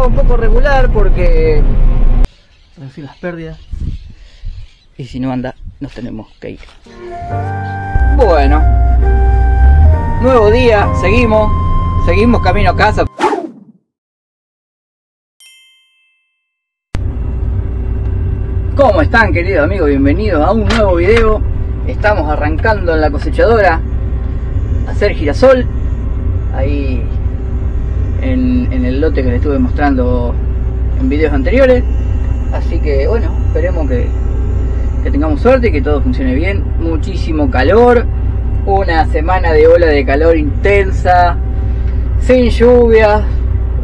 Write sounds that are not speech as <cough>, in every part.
un poco regular porque reducir las pérdidas y si no anda nos tenemos que ir. Bueno, nuevo día, seguimos, seguimos camino a casa. ¿Cómo están queridos amigos? Bienvenidos a un nuevo video. Estamos arrancando en la cosechadora a hacer girasol. Ahí en, el lote que les estuve mostrando en videos anteriores. Así que bueno, esperemos que, que tengamos suerte y que todo funcione bien. Muchísimo calor, una semana de ola de calor intensa, sin lluvias.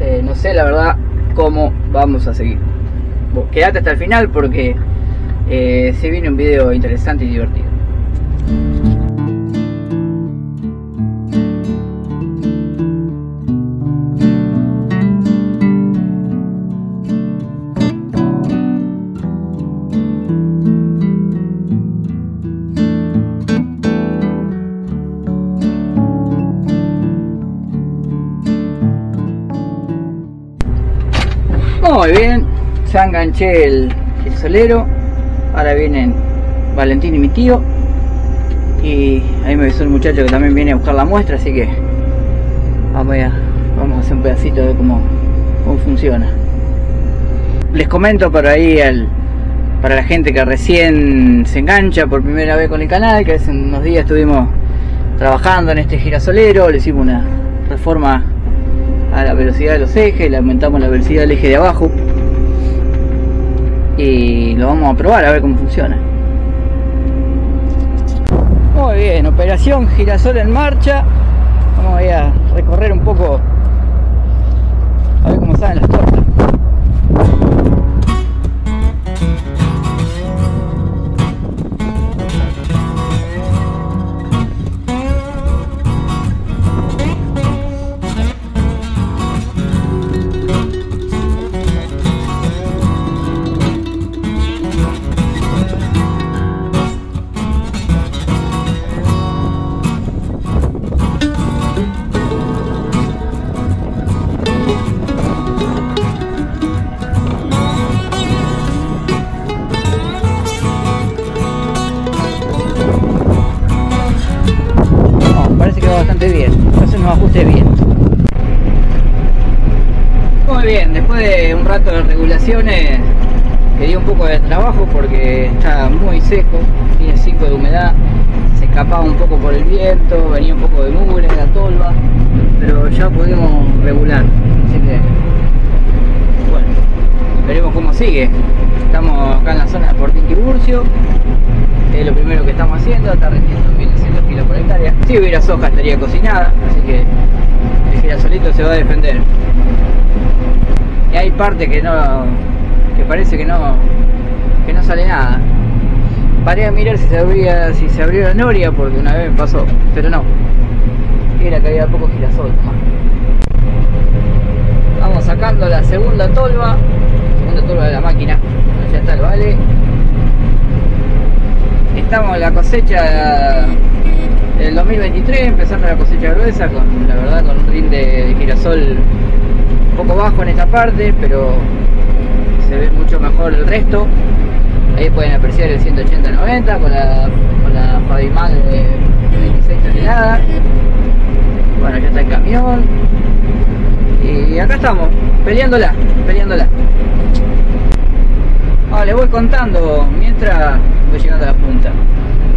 Eh, no sé la verdad cómo vamos a seguir. Vos quedate hasta el final porque eh, se viene un video interesante y divertido. Ya enganché el, el solero. Ahora vienen Valentín y mi tío. Y ahí me avisó el muchacho que también viene a buscar la muestra, así que vamos a, hacer un pedacito de cómo, cómo funciona. Les comento por ahí al, para la gente que recién se engancha por primera vez con el canal, que hace unos días estuvimos trabajando en este girasolero, le hicimos una reforma a la velocidad de los ejes, le aumentamos la velocidad del eje de abajo y lo vamos a probar a ver cómo funciona. Muy bien, operación girasol en marcha. Vamos a recorrer un poco regulaciones que dio un poco de trabajo porque está muy seco, tiene 5 de humedad, se escapaba un poco por el viento, venía un poco de mugre, la tolva, pero ya pudimos regular, así que bueno, veremos cómo sigue. Estamos acá en la zona de Fortín Tiburcio, es lo primero que estamos haciendo, está rindiendo 1200 kilos por hectárea. Si hubiera soja estaría cocinada, así que el girasolito se va a defender. Hay parte que no, que parece que no, que no sale nada. Paré a mirar si se abría, si se abrió la noria, porque una vez me pasó, pero no. Era que había poco girasol. Vamos sacando la segunda tolva, segunda tolva de la máquina. Ya está el vale estamos en la cosecha del 2023, empezando la cosecha gruesa, con la verdad con un rinde de girasol poco bajo en esta parte, pero se ve mucho mejor el resto. Ahí pueden apreciar el 180-90 con la, con la Fabimal de 26 toneladas. Bueno, ya está el camión. Y acá estamos, peleándola, peleándola. Ahora les voy contando mientras voy llegando a la punta.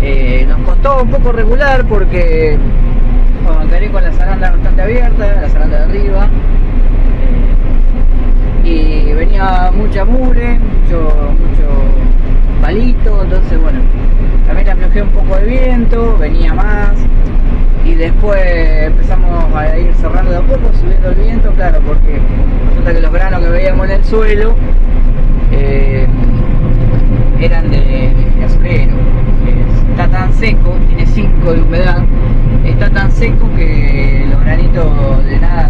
Eh, nos costó un poco regular porque bueno, con la zaranda bastante abierta, la zaranda de arriba. Y venía mucha mugre, mucho, mucho palito, entonces bueno, también aflojé un poco de viento, venía más. Y después empezamos a ir cerrando de a poco, subiendo el viento, claro, porque resulta que los granos que veíamos en el suelo eh, eran de, de. Está tan seco, tiene 5 de humedad, está tan seco que los granitos de nada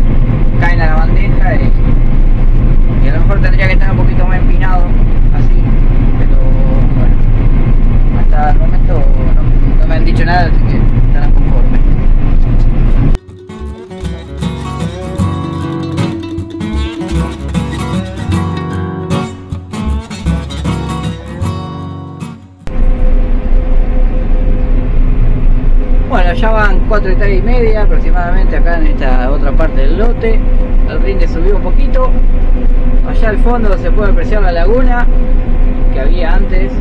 caen a la bandeja y a lo mejor tendría que estar un poquito más empinado así. Pero bueno. Hasta el momento no, no me han dicho nada así que estarán conformes. Bueno, ya van 4 hectáreas y media aproximadamente acá en esta otra parte del lote. El rinde subió un poquito. Allá al fondo se puede apreciar la laguna que había antes.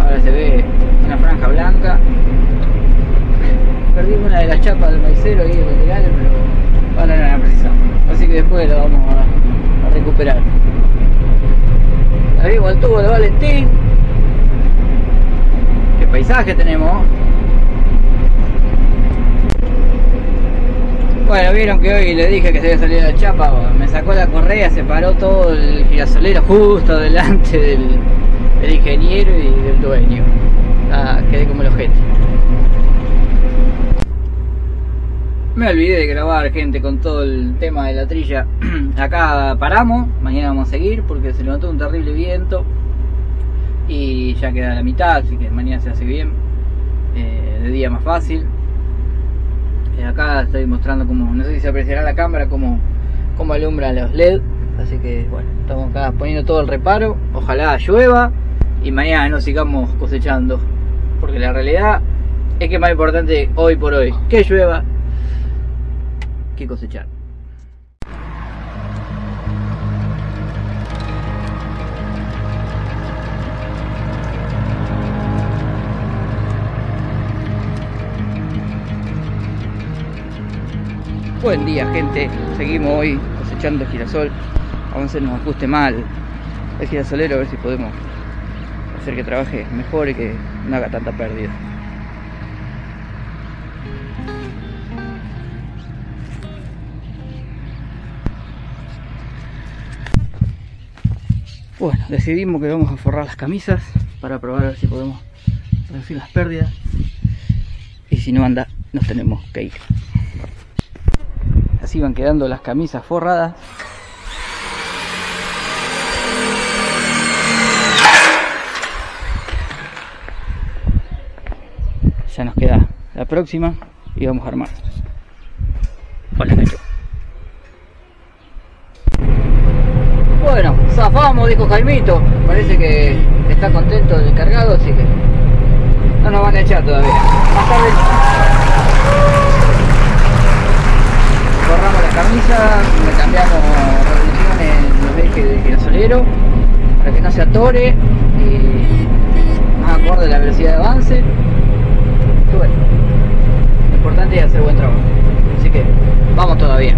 Ahora se ve una franja blanca. <laughs> Perdí una de las chapas del maicero y de los legales, pero ahora no la precisamos. Así que después lo vamos a, a recuperar. Ahí el tubo de Valentín. Qué paisaje tenemos. Bueno, vieron que hoy le dije que se había salido la chapa, me sacó la correa, se paró todo el girasolero justo delante del, ingeniero y del dueño. Ah, quedé como el ojete. Me olvidé de grabar gente con todo el tema de la trilla. <clears throat> Acá paramos, mañana vamos a seguir porque se levantó un terrible viento y ya queda la mitad, así que mañana se hace bien, eh, de día más fácil. Acá estoy mostrando como, no sé si se apreciará la cámara, como, como alumbran los LED, así que bueno, estamos acá poniendo todo el reparo, ojalá llueva y mañana nos sigamos cosechando, porque la realidad es que es más importante hoy por hoy que llueva que cosechar. Buen día gente, seguimos hoy cosechando girasol. Vamos a hacer nos ajuste mal el girasolero a ver si podemos hacer que trabaje mejor y que no haga tanta pérdida. Bueno, decidimos que vamos a forrar las camisas para probar a ver si podemos reducir las pérdidas. Y si no anda, nos tenemos que ir. Van quedando las camisas forradas. Ya nos queda la próxima y vamos a armar. Hola, Nacho. Bueno, zafamos, dijo Jaimito. Parece que está contento del cargado, así que no nos van a echar todavía. Más tarde borramos la camisa, le cambiamos revolución en los ejes del girasolero para que no se atore y más acorde a la velocidad de avance. Y bueno, lo importante es hacer buen trabajo. Así que vamos todavía.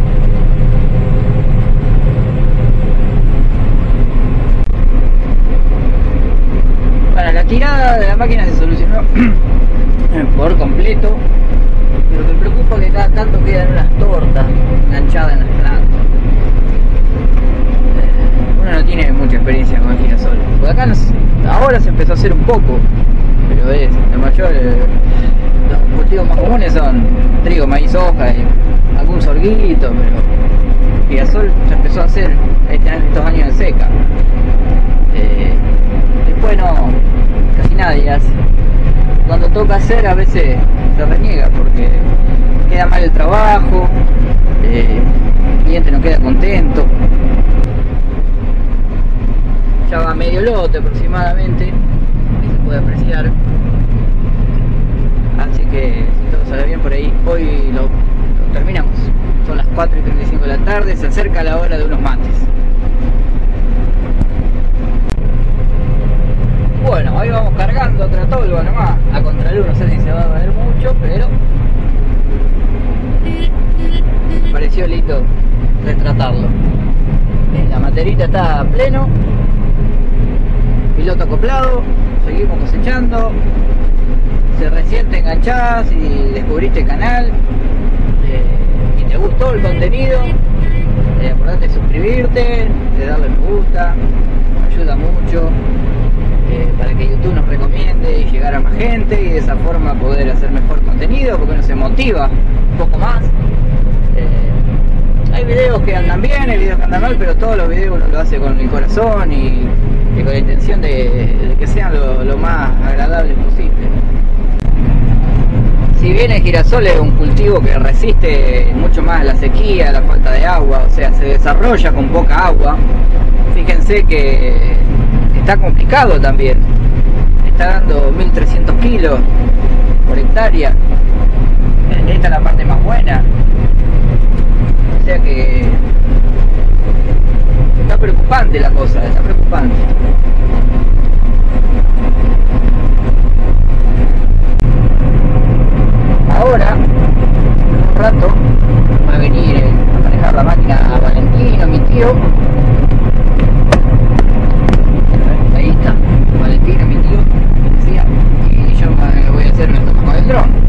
Para la tirada de la máquina se solucionó <clears throat> por completo, pero que cada tanto quedan unas tortas enganchadas en las plantas. Uno no tiene mucha experiencia con el girasol. Porque acá nos- ahora se empezó a hacer un poco, pero es la mayor. eh, los cultivos más comunes son trigo, maíz, soja y algún sorguito, pero girasol se empezó a hacer este- estos años de seca. Eh, después no, casi nadie hace. Cuando toca hacer a veces se reniega porque queda mal el trabajo, eh, el cliente no queda contento. Ya va medio lote aproximadamente, ahí se puede apreciar. Así que si todo sale bien por ahí, hoy lo, terminamos. Son las 4 y 35 de la tarde, se acerca la hora de unos mates. Bueno, ahí vamos cargando otra tolva nomás. A contraluz, no sé si se va a ver mucho, pero pareció lindo retratarlo. Eh, La materita está a pleno, piloto acoplado, seguimos cosechando. Si recién te enganchás y descubriste el canal. Eh, y te gustó el contenido, eh, acordate de suscribirte, de darle me gusta, ayuda mucho eh, para que YouTube nos recomiende y llegar a más gente y de esa forma poder hacer mejor contenido porque uno se motiva poco más. Eh, hay videos que andan bien, hay videos que andan mal, pero todos los videos uno lo hace con el corazón y, con la intención de, que sean lo, lo más agradables posible. Si bien el girasol es un cultivo que resiste mucho más la sequía, la falta de agua, o sea, se desarrolla con poca agua, fíjense que está complicado también. Está dando 1300 kilos por hectárea. Esta es la parte más buena. O sea que está preocupante la cosa, está preocupante. Ahora, en un rato, va a venir a manejar la máquina a Valentino, mi tío. Ahí está, Valentino, mi tío. Y yo me voy a hacer una toma con el dron.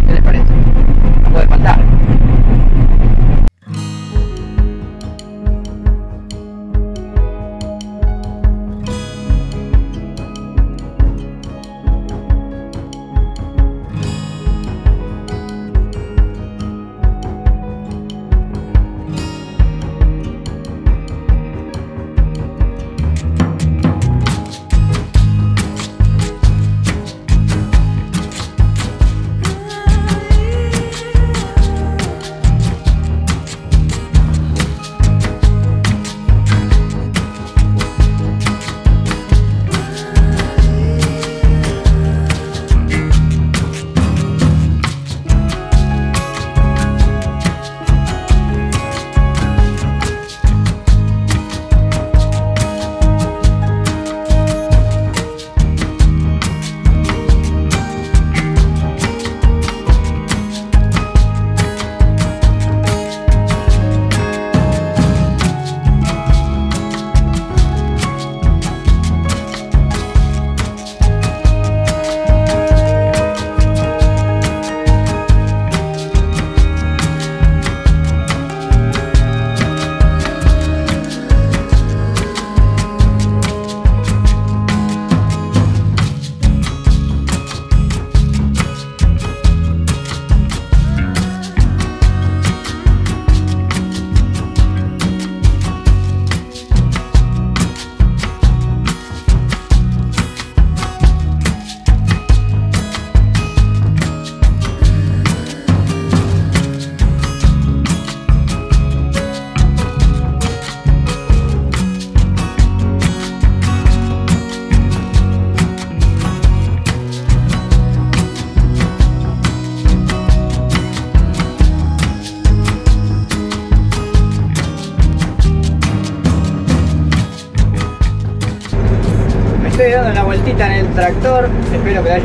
En el tractor. Espero que le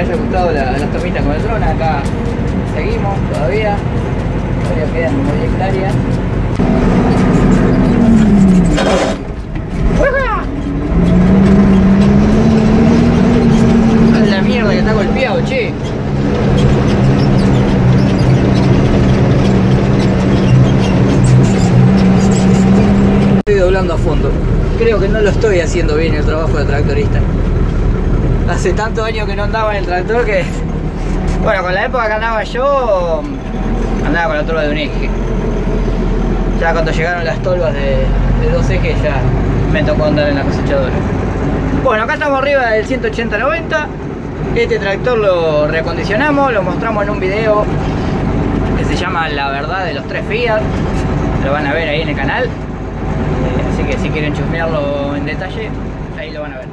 haya, gustado la- las tomitas con el dron. Acá seguimos todavía. Todavía quedan como 10 hectáreas. A la mierda que está golpeado, che. Estoy doblando a fondo. Creo que no lo estoy haciendo bien el trabajo de tractorista. Hace tantos años que no andaba en el tractor que. Bueno, con la época que andaba yo, andaba con la turba de un eje. Ya cuando llegaron las tolvas de, de dos ejes ya me tocó andar en la cosechadora. Bueno, acá estamos arriba del 180-90. Este tractor lo reacondicionamos, lo mostramos en un video que se llama La verdad de los tres Fiat. Lo van a ver ahí en el canal. Que si quieren chusmearlo en detalle, ahí lo van a ver.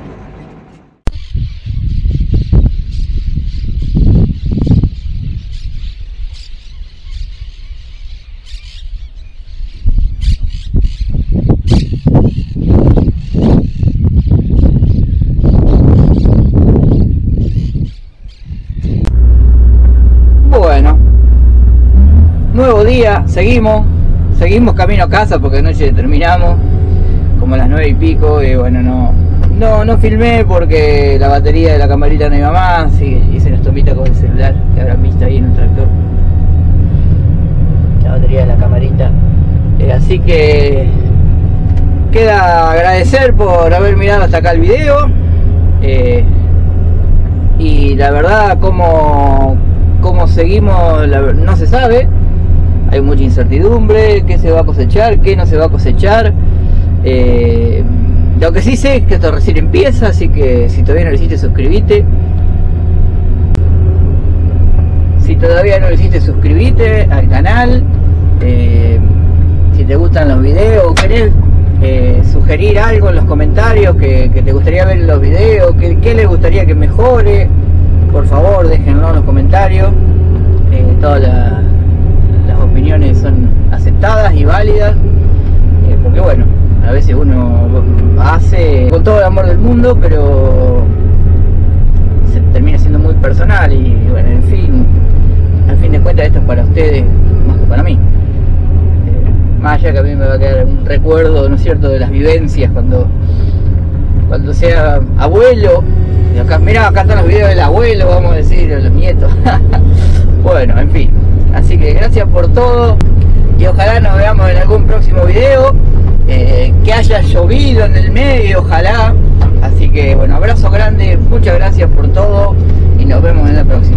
Bueno, nuevo día, seguimos, seguimos camino a casa porque anoche terminamos a las nueve y pico y bueno no no no filmé porque la batería de la camarita no iba más y hice las tomitas con el celular que habrán visto ahí en el tractor. La batería de la camarita. Eh, así que queda agradecer por haber mirado hasta acá el video Eh, y la verdad como como seguimos no se sabe. Hay mucha incertidumbre qué se va a cosechar qué no se va a cosechar eh, lo que sí sé es que esto recién empieza, así que si todavía no lo hiciste, suscríbete. Si todavía no lo hiciste, suscríbete al canal. Eh, si te gustan los videos querés eh, sugerir algo en los comentarios que, te gustaría ver en los videos, que, que les gustaría que mejore, por favor déjenlo en los comentarios. eh, todas la- las opiniones son aceptadas y válidas, porque bueno, a veces uno hace con todo el amor del mundo, pero se termina siendo muy personal y bueno, en fin, al fin de cuentas esto es para ustedes más que para mí. Eh, más allá que a mí me va a quedar un recuerdo, ¿no es cierto?, de las vivencias cuando, cuando sea abuelo. Y acá, mirá, acá están los videos del abuelo, vamos a decir, de los nietos. <laughs> bueno, en fin. Así que gracias por todo y ojalá nos veamos en algún próximo video. Eh, que haya llovido en el medio, ojalá. Así que bueno, abrazo grande, muchas gracias por todo y nos vemos en la próxima.